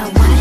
I wanna